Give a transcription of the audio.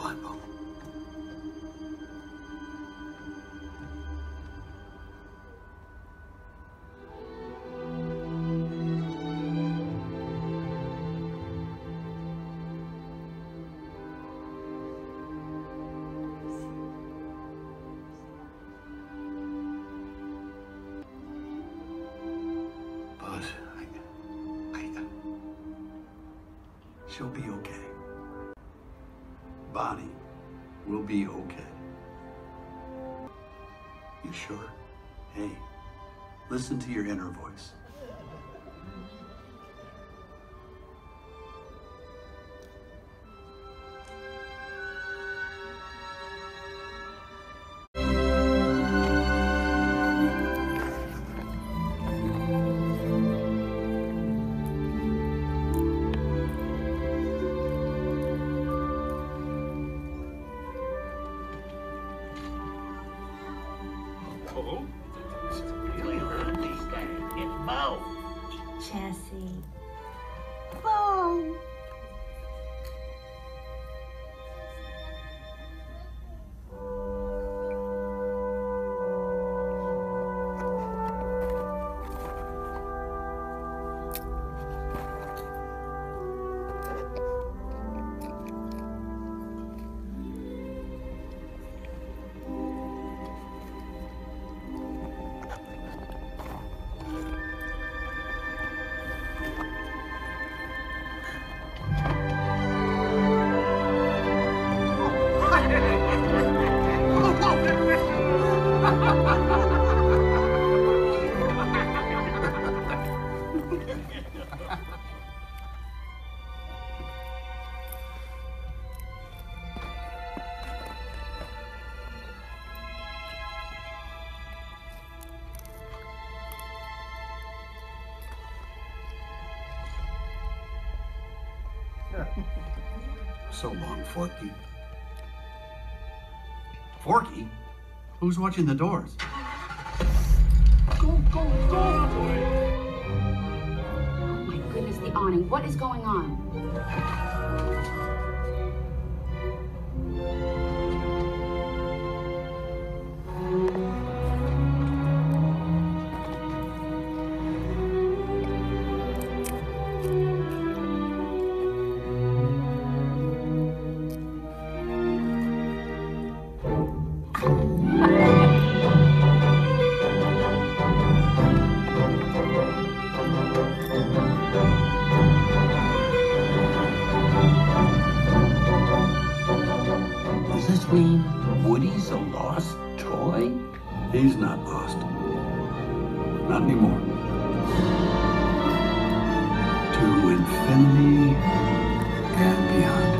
Blackwell. But I, I, she'll be okay. Bonnie will be okay. You sure? Hey, listen to your inner voice. Oh, it's really hurt these days. It's Bo. Jessie. Bo. So long, Forky. Forky? Who's watching the doors? Go, go, go. Oh my goodness, the awning. What is going on? Does this mean Woody's a lost toy? He's not lost. Not anymore. To infinity and beyond.